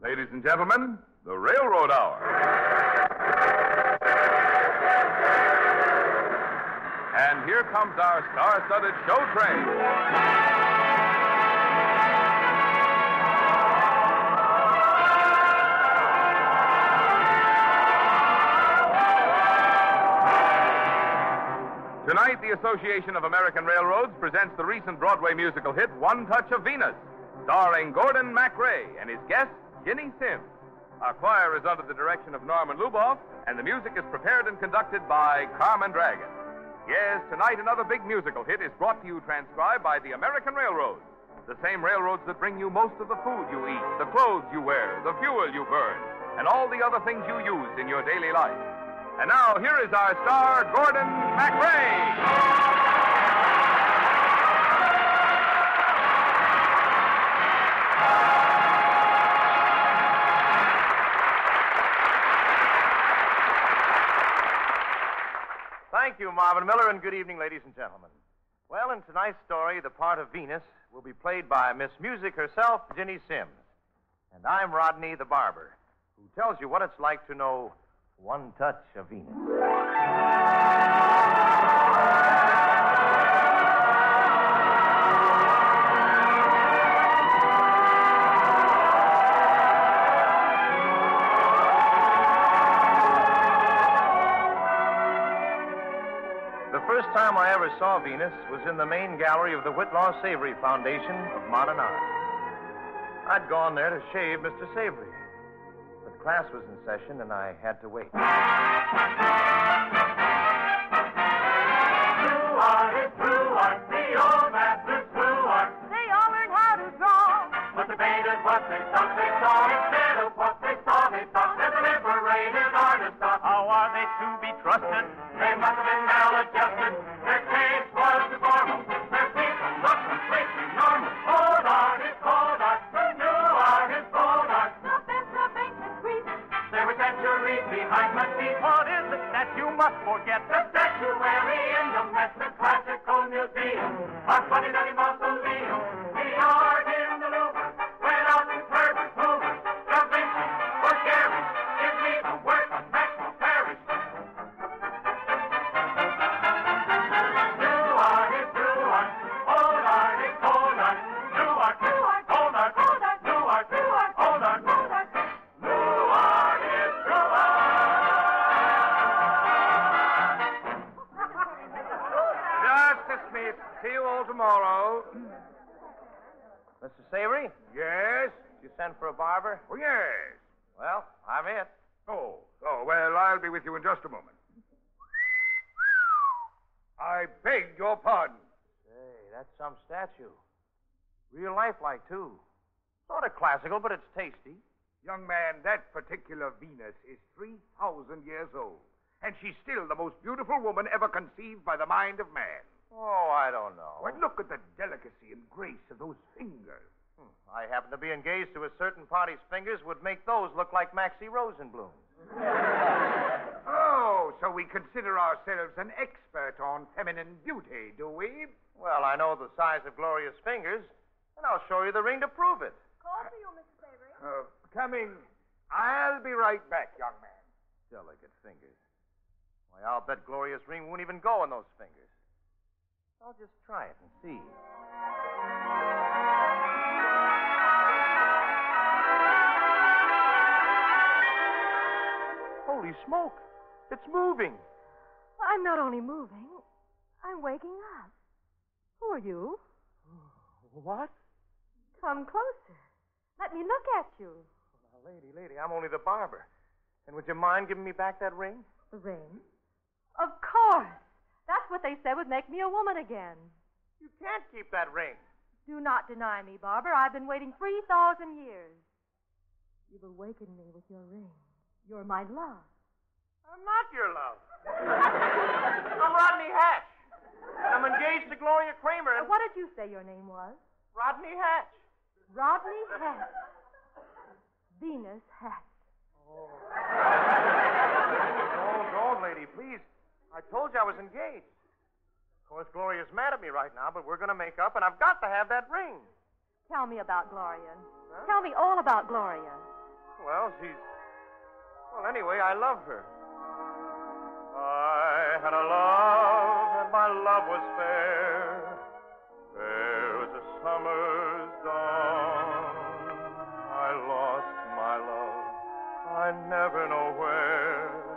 Ladies and gentlemen, the Railroad Hour. And here comes our star studded show train. Tonight, the Association of American Railroads presents the recent Broadway musical hit One Touch of Venus, starring Gordon MacRae and his guest, Ginny Simms. Our choir is under the direction of Norman Luboff, and the music is prepared and conducted by Carmen Dragon. Yes, tonight another big musical hit is brought to you transcribed by the American Railroads. The same railroads that bring you most of the food you eat, the clothes you wear, the fuel you burn, and all the other things you use in your daily life. And now, here is our star, Gordon MacRae. Marvin Miller, and good evening, ladies and gentlemen. Well, in tonight's story, the part of Venus will be played by Miss Music herself, Ginny Simms. And I'm Rodney the Barber, who tells you what it's like to know one touch of Venus. Time I saw Venus was in the main gallery of the Whitelaw Savory Foundation of Modern Art. I'd gone there to shave Mr. Savory, but class was in session and I had to wait. True art is true art, the old masters true art. They all learned how to draw. But debated what they thought they saw instead of what they saw they thought. They're liberated artists thought. How are they to be trusted? They must have been maladjusted. Forget? Real lifelike, too. Sort of classical, but it's tasty. Young man, that particular Venus is 3,000 years old. And she's still the most beautiful woman ever conceived by the mind of man. Oh, I don't know. But look at the delicacy and grace of those fingers. Hmm. I happen to be engaged to a certain party's fingers would make those look like Maxie Rosenbloom. So we consider ourselves an expert on feminine beauty, do we? Well, I know the size of Gloria's fingers, and I'll show you the ring to prove it. Call for you, Mr. Savory. Uh, coming. I'll be right back, young man. Delicate fingers. Why, I'll bet Gloria's ring won't even go in those fingers. I'll just try it and see. Holy smoke! It's moving. I'm not only moving, I'm waking up. Who are you? What? Come closer. Let me look at you. Now, lady, lady, I'm only the barber. And would you mind giving me back that ring? The ring? Of course. That's what they said would make me a woman again. You can't keep that ring. Do not deny me, Barber. I've been waiting 3,000 years. You've awakened me with your ring. You're my love. I'm not your love. I'm Rodney Hatch. And I'm engaged to Gloria Kramer and what did you say your name was? Rodney Hatch. Rodney Hatch. Venus Hatch. Oh, don't, lady, please. I told you I was engaged. Of course, Gloria's mad at me right now, but we're going to make up, and I've got to have that ring. Tell me about Gloria. Huh? Tell me all about Gloria. Well, she's. Well, anyway, I love her. I had a love, and my love was fair. Fair as a summer's dawn. I lost my love, I never know where.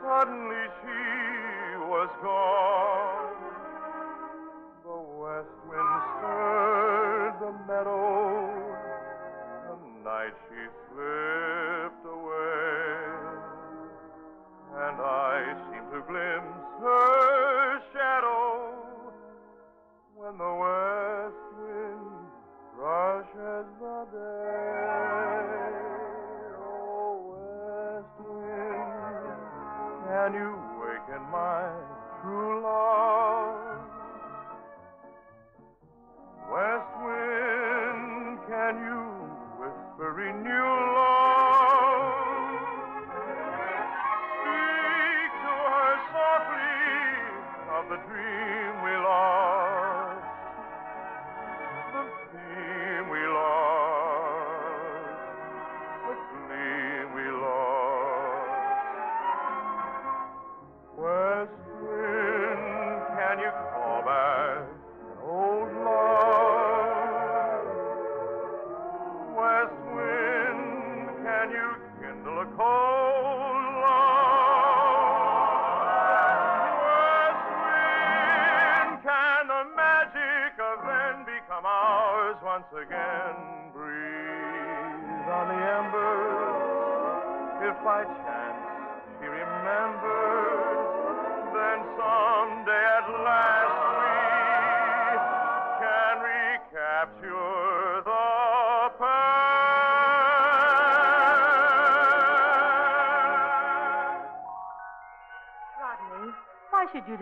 Suddenly she was gone. The west wind stirred the meadow. The night she slipped away. And I seem to glimpse her shadow when the west wind rushes the day. Oh, west wind, can you waken my true love?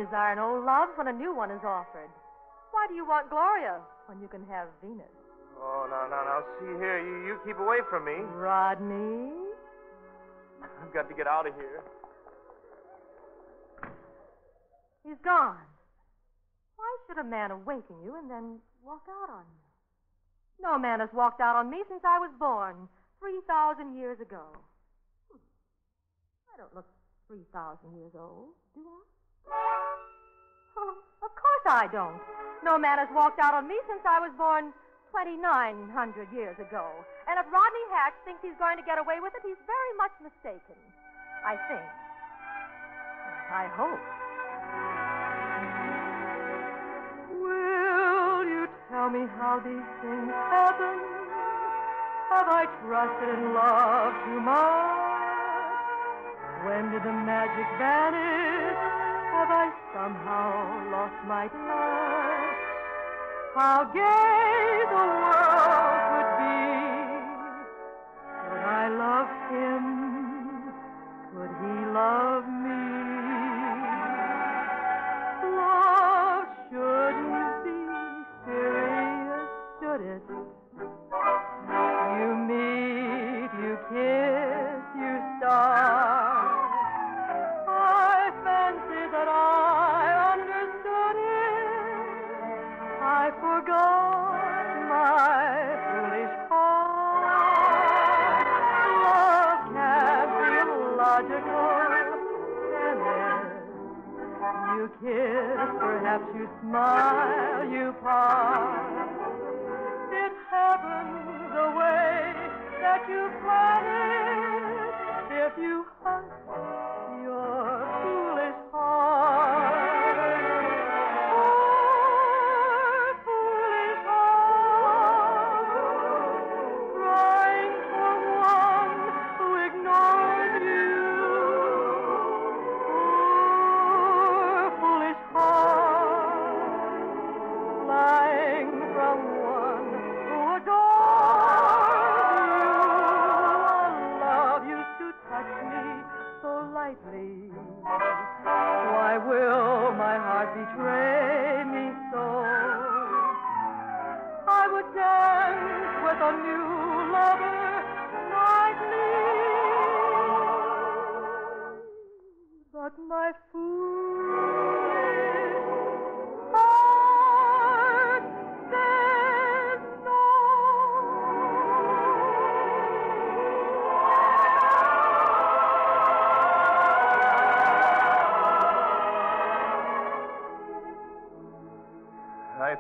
Desire an old love when a new one is offered? Why do you want Gloria when you can have Venus? Oh, no, no, no. see here, you, you keep away from me. Rodney? I've got to get out of here. He's gone. Why should a man awaken you and then walk out on you? No man has walked out on me since I was born, 3,000 years ago. Hmm. I don't look 3,000 years old, do I? Oh, of course I don't. No man has walked out on me since I was born 2,900 years ago. And if Rodney Hatch thinks he's going to get away with it, he's very much mistaken. I think. I hope. Will you tell me how these things happen? Have I trusted in love too much? When did the magic vanish? Have I somehow lost my touch? How gay the world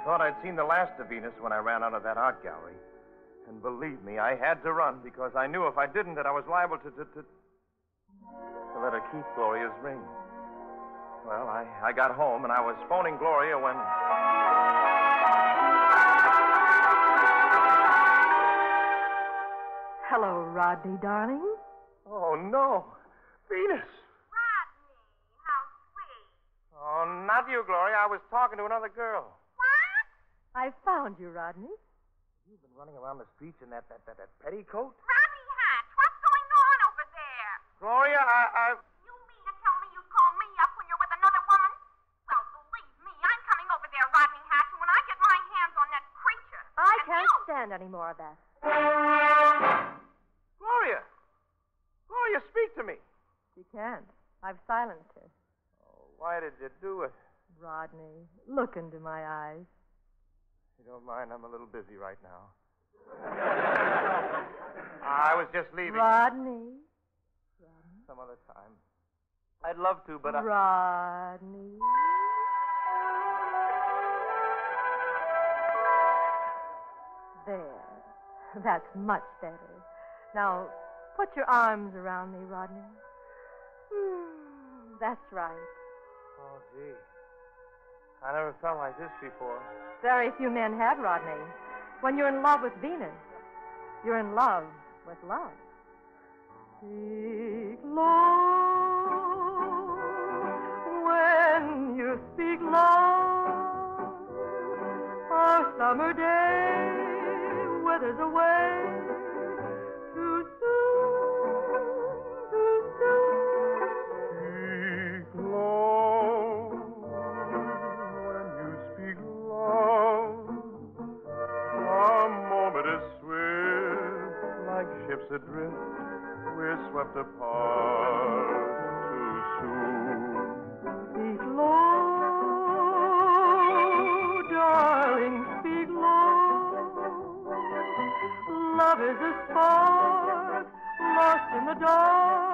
thought I'd seen the last of Venus when I ran out of that art gallery. And believe me, I had to run because I knew if I didn't that I was liable to to, to, to let her keep Gloria's ring. Well, I, I got home and I was phoning Gloria when. Hello, Rodney, darling. Oh, no. Venus. Rodney, how sweet. Oh, not you, Gloria. I was talking to another girl. What? I found you, Rodney. You've been running around the streets in that, that, that, that petticoat? Rodney Hatch, what's going on over there? Gloria, I, I. You mean to tell me you call me up when you're with another woman? Well, believe me, I'm coming over there, Rodney Hatch, and when I get my hands on that creature. I can't you, stand any more of that. Gloria! Gloria, speak to me. She can't. I've silenced her. Oh, why did you do it? Rodney, look into my eyes. You don't mind, I'm a little busy right now. I was just leaving. Rodney. Rodney. Some other time. I'd love to, but I. Rodney. There. That's much better. Now, put your arms around me, Rodney. Hmm, That's right. Oh, gee. I never felt like this before. Very few men have, Rodney. When you're in love with Venus, you're in love with love. Speak low when you speak low. Our summer day withers away adrift. We're swept apart too soon. Speak low, darling, speak low. Love is a spark lost in the dark.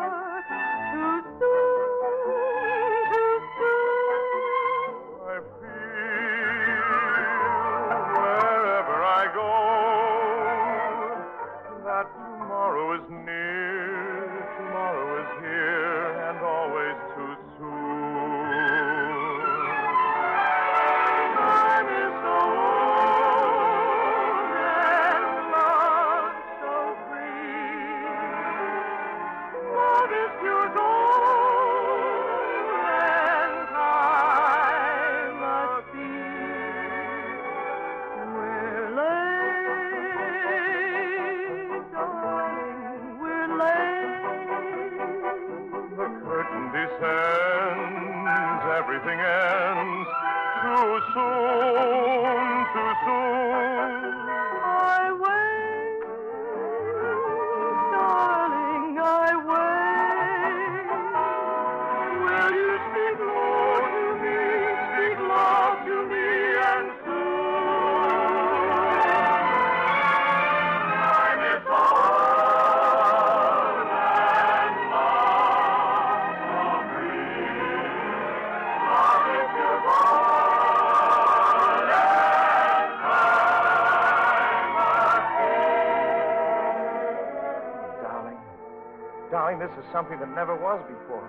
Is something that never was before,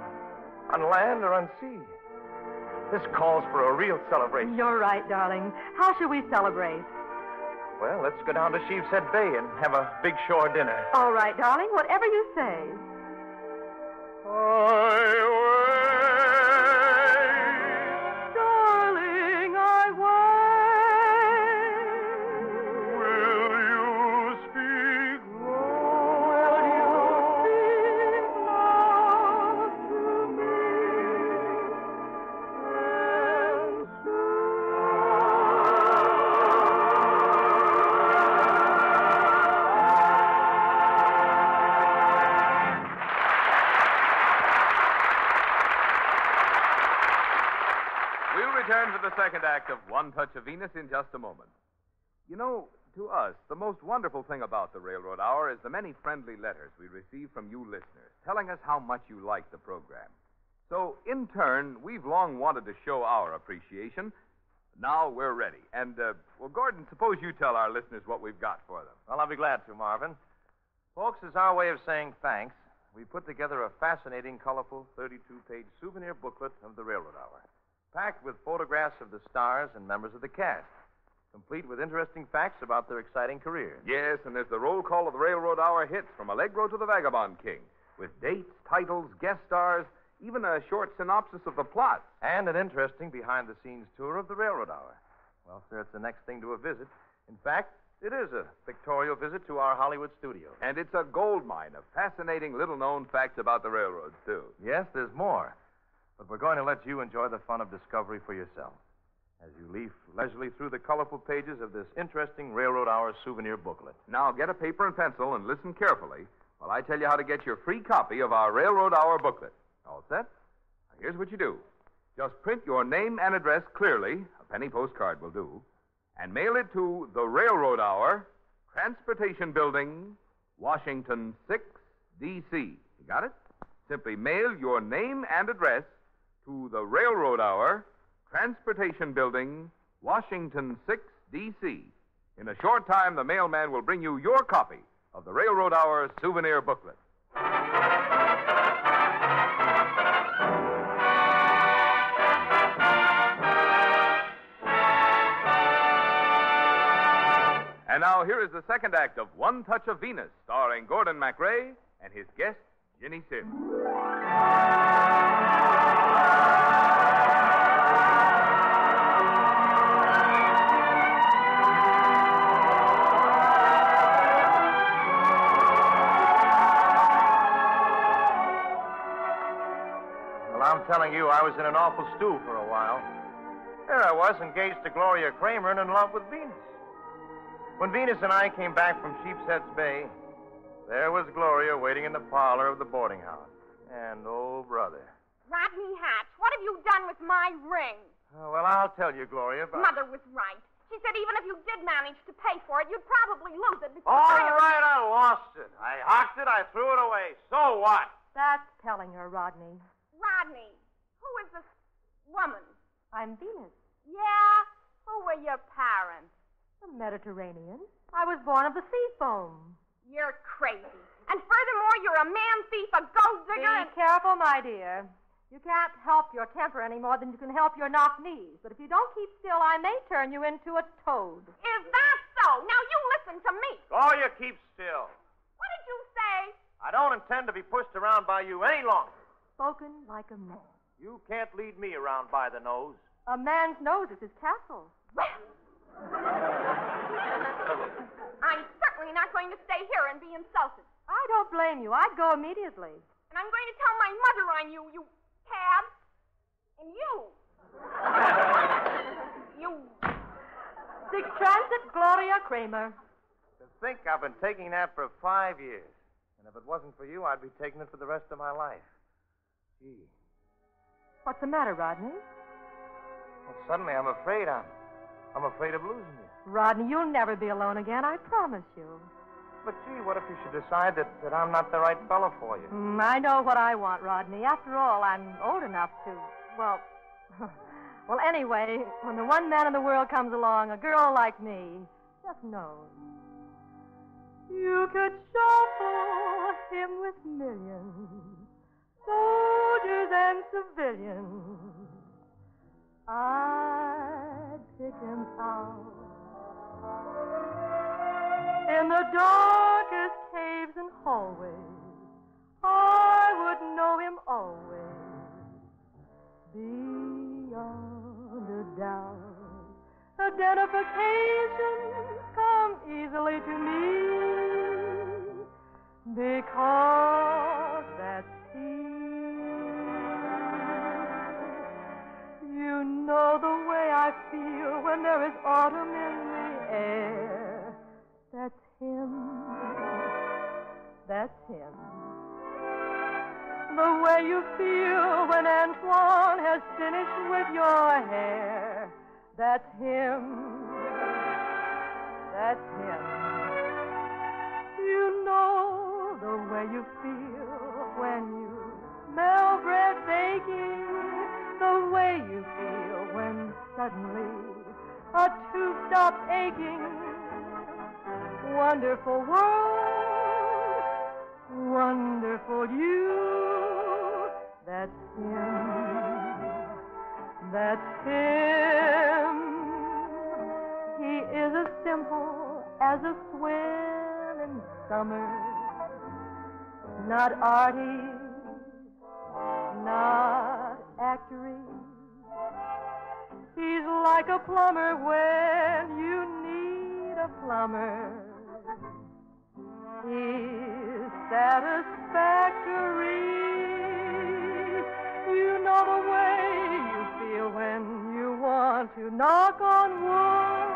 on land or on sea. This calls for a real celebration. You're right, darling. How should we celebrate? Well, let's go down to Sheepshead Bay and have a big shore dinner. All right, darling, whatever you say. Second act of One Touch of Venus in just a moment. You know, to us, the most wonderful thing about the Railroad Hour is the many friendly letters we receive from you listeners telling us how much you like the program. So, in turn, we've long wanted to show our appreciation Now we're ready. And, uh, well, Gordon, suppose you tell our listeners what we've got for them. Well, I'll be glad to, Marvin. Folks, as our way of saying thanks, we put together a fascinating, colorful 32 page souvenir booklet of the Railroad Hour, packed with photographs of the stars and members of the cast, complete with interesting facts about their exciting careers. Yes, and there's the roll call of the Railroad Hour hits from Allegro to the Vagabond King, with dates, titles, guest stars, even a short synopsis of the plot. And an interesting behind the scenes tour of the Railroad Hour. Well, sir, it's the next thing to a visit. In fact, it is a pictorial visit to our Hollywood studio. And it's a gold mine of fascinating little known facts about the railroads, too. Yes, there's more. But we're going to let you enjoy the fun of discovery for yourself as you leaf leisurely through the colorful pages of this interesting Railroad Hour souvenir booklet. Now get a paper and pencil and listen carefully while I tell you how to get your free copy of our Railroad Hour booklet. All set? Now, here's what you do just print your name and address clearly, a penny postcard will do, and mail it to the Railroad Hour, Transportation Building, Washington 6, D.C. You got it? Simply mail your name and address to the Railroad Hour, Transportation Building, Washington 6, D.C. In a short time, the mailman will bring you your copy of the Railroad Hour souvenir booklet. And now here is the second act of One Touch of Venus, starring Gordon MacRae and his guest, Ginny Simms. Well, I'm telling you, I was in an awful stew for a while. There I was, engaged to Gloria Kramer and in love with Venus. When Venus and I came back from Sheepshead's Bay, there was Gloria waiting in the parlor of the boarding house. And oh, brother. Rodney Hatch, what have you done with my ring? Oh, well, I'll tell you, Gloria. But... Mother was right. She said even if you did manage to pay for it, you'd probably lose it before All I... right, I lost it. I hocked it, I threw it away. So what? That's telling her, Rodney. Rodney, who is this woman? I'm Venus, Yeah? Who were your parents? the Mediterranean. I was born of the sea foam. You're crazy. And furthermore, you're a man thief, a gold Be digger, and... careful, my dear. You can't help your temper any more than you can help your knock knees. But if you don't keep still, I may turn you into a toad. Is that so? Now you listen to me. Oh, Gloria, keep still. What did you say? I don't intend to be pushed around by you any longer. Spoken like a man. You can't lead me around by the nose. A man's nose is his castle. I'm certainly not going to stay here and be insulted. I don't blame you. I'd go immediately. And I'm going to tell my mother on you, you cab. And you. you. Sic transit Gloria Kramer. To think I've been taking that for five years. And if it wasn't for you, I'd be taking it for the rest of my life. Gee. What's the matter, Rodney? Well, suddenly I'm afraid I'm. I'm afraid of losing you. Rodney, you'll never be alone again, I promise you. But gee, what if you should decide that, that I'm not the right fellow for you? Mm, I know what I want, Rodney. After all, I'm old enough to. Well. well, anyway, when the one man in the world comes along, a girl like me just knows. You could shuffle him with millions, soldiers and civilians. I'd pick him out in the darkest caves and hallways. I would know him always, beyond a doubt. Identifications come easily to me because that's he. You know the way I feel when there is autumn in the air. That's him. That's him. The way you feel when Antoine has finished with your hair. That's him. That's him. You know the way you feel when you smell bread baking. The way you feel when suddenly a tube stops aching. Wonderful world, wonderful you. That's him. That's him. He is as simple as a swell in summer. Not arty, not actory. He's like a plumber when you need a plumber. He's satisfactory. You know the way you feel when you want to knock on wood.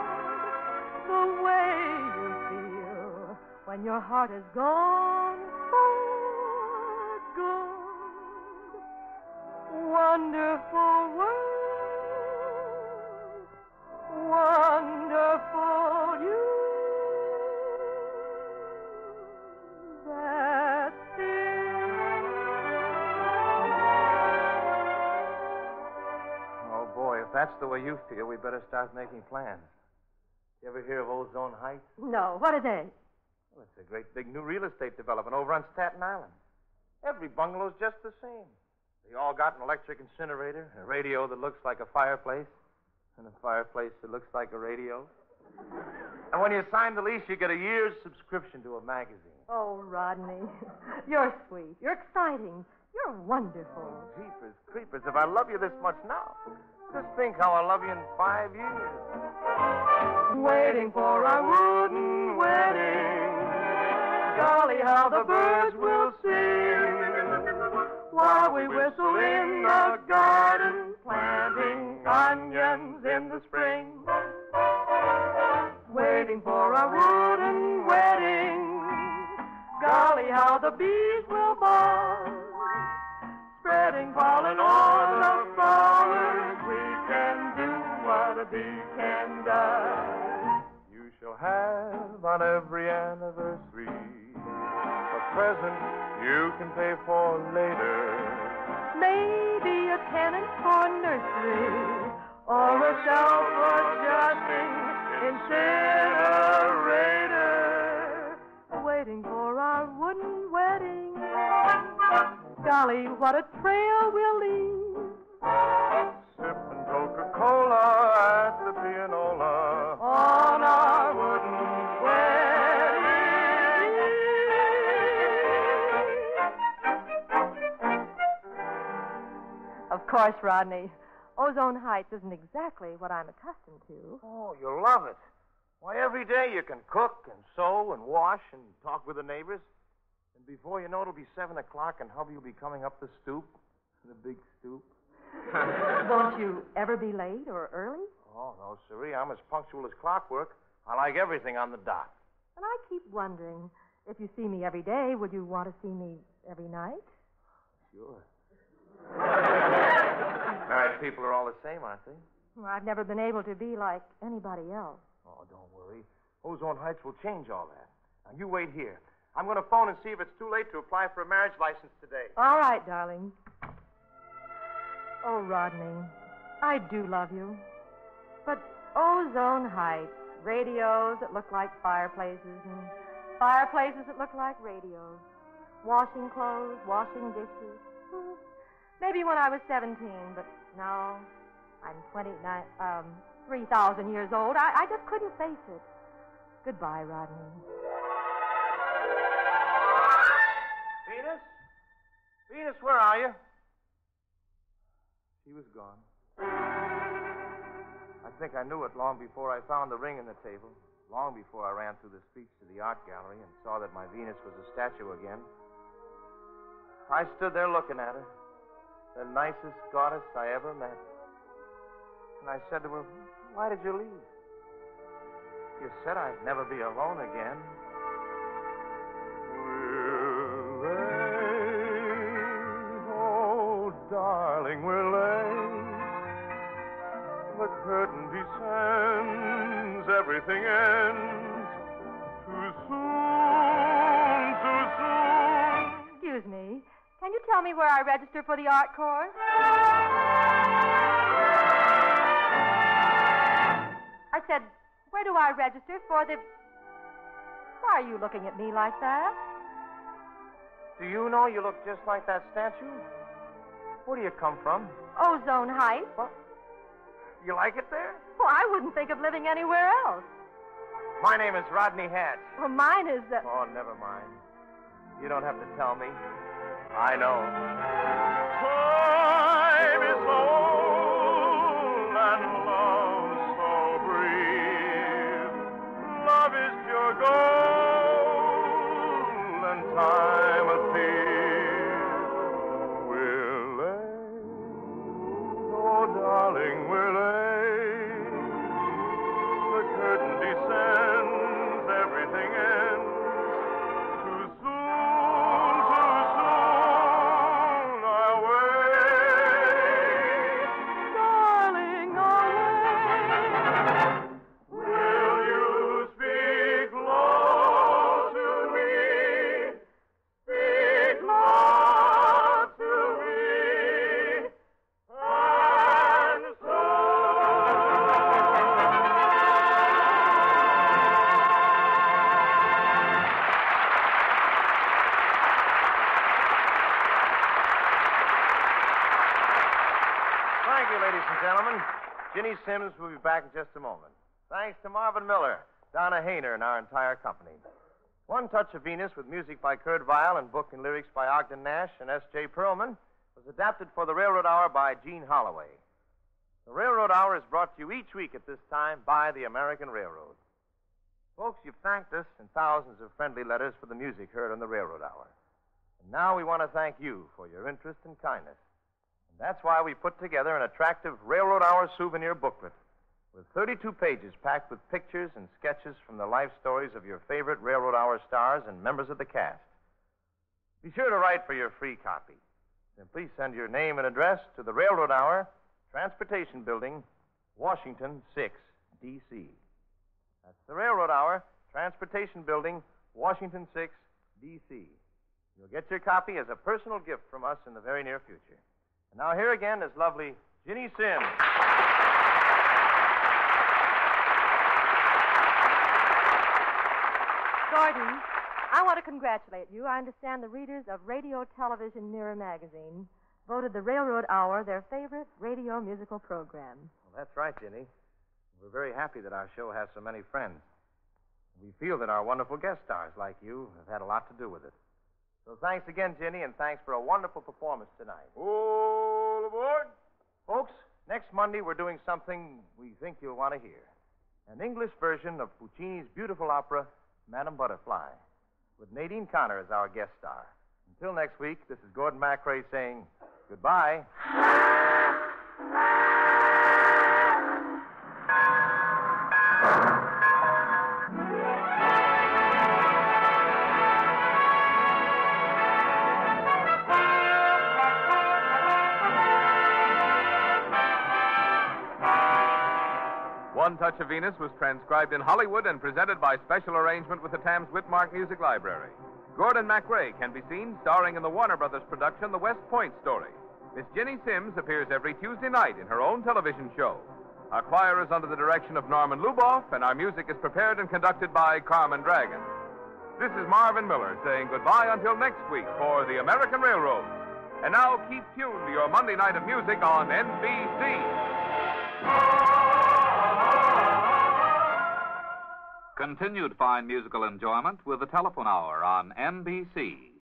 The way you feel when your heart is gone for good. Wonderful world, that's the way you feel, we better start making plans. You ever hear of Ozone Heights? No, what are they? Well, it's a great big new real estate development over on Staten Island. Every bungalow's just the same. They all got an electric incinerator, a radio that looks like a fireplace, and a fireplace that looks like a radio. And when you sign the lease, you get a year's subscription to a magazine. Oh, Rodney, you're sweet. You're exciting. You're wonderful. Jeepers creepers, if I love you this much now, just think how I'll love you in five years. Waiting for our wooden wedding. Golly, how the birds will sing while we whistle in the garden, planting onions in the spring. Waiting for our wooden wedding. Golly, how the bees will buzz, spreading pollen on the flowers. Can do what a bee can do. You shall have on every anniversary a present you can pay for later. Maybe a tenant for nursery or a shelf adjusting incinerator. Waiting for our wooden wedding. Golly, what a trail we'll leave Sipping course, Rodney. Ozone Heights isn't exactly what I'm accustomed to. Oh, you'll love it. Why, every day you can cook and sew and wash and talk with the neighbors. And before you know it, it'll be 7 o'clock and hubby will be coming up the stoop, the big stoop. Won't you ever be late or early? Oh, no, sirree. I'm as punctual as clockwork. I like everything on the dot. And I keep wondering, if you see me every day, would you want to see me every night? Sure. Married people are all the same, aren't they? Well, I've never been able to be like anybody else. Oh, don't worry. Ozone Heights will change all that. Now, you wait here. I'm going to phone and see if it's too late to apply for a marriage license today. All right, darling. Oh, Rodney, I do love you. But Ozone Heights, radios that look like fireplaces, and fireplaces that look like radios, washing clothes, washing dishes. Hmm. Maybe when I was 17, but now I'm 29, um, 3,000 years old. I, I just couldn't face it. Goodbye, Rodney. Venus? Venus, where are you? She was gone. I think I knew it long before I found the ring in the table, long before I ran through the streets to the art gallery and saw that my Venus was a statue again. I stood there looking at her, the nicest goddess I ever met. And I said to her, Why did you leave? You said I'd never be alone again. We're late, oh darling, we're late. The curtain descends, everything ends. Too soon, too soon. Excuse me. Can you tell me where I register for the art course? I said, where do I register for the. Why are you looking at me like that? Do you know you look just like that statue? Where do you come from? Ozone Heights. What? You like it there? Well, I wouldn't think of living anywhere else. My name is Rodney Hatch. Well, mine is. Uh... Oh, never mind. You don't have to tell me. I know. Thank you, ladies and gentlemen. Ginny Simms will be back in just a moment. Thanks to Marvin Miller, Donna Hayner, and our entire company. One Touch of Venus with music by Kurt Weill and book and lyrics by Ogden Nash and S.J. Perelman was adapted for the Railroad Hour by Jean Holloway. The Railroad Hour is brought to you each week at this time by the American Railroad. Folks, you've thanked us in thousands of friendly letters for the music heard on the Railroad Hour. And now we want to thank you for your interest and kindness. That's why we put together an attractive Railroad Hour souvenir booklet with 32 pages packed with pictures and sketches from the life stories of your favorite Railroad Hour stars and members of the cast. Be sure to write for your free copy. Simply send your name and address to the Railroad Hour, Transportation Building, Washington 6, D.C. That's the Railroad Hour, Transportation Building, Washington 6, D.C. You'll get your copy as a personal gift from us in the very near future. And now, here again is lovely Ginny Simms. Gordon, I want to congratulate you. I understand the readers of Radio Television Mirror magazine voted the Railroad Hour their favorite radio musical program. Well, that's right, Ginny. We're very happy that our show has so many friends. We feel that our wonderful guest stars like you have had a lot to do with it. So thanks again, Ginny, and thanks for a wonderful performance tonight. All aboard. Folks, next Monday we're doing something we think you'll want to hear. An English version of Puccini's beautiful opera, Madame Butterfly, with Nadine Conner as our guest star. Until next week, this is Gordon MacRae saying goodbye. Of Venus was transcribed in Hollywood and presented by special arrangement with the Tams-Witmark Music Library. Gordon MacRae can be seen starring in the Warner Brothers production The West Point Story. Miss Ginny Simms appears every Tuesday night in her own television show. Our choir is under the direction of Norman Luboff, and our music is prepared and conducted by Carmen Dragon. This is Marvin Miller saying goodbye until next week for the American Railroad. And now keep tuned to your Monday night of music on NBC. Continued fine musical enjoyment with the telephone hour on NBC.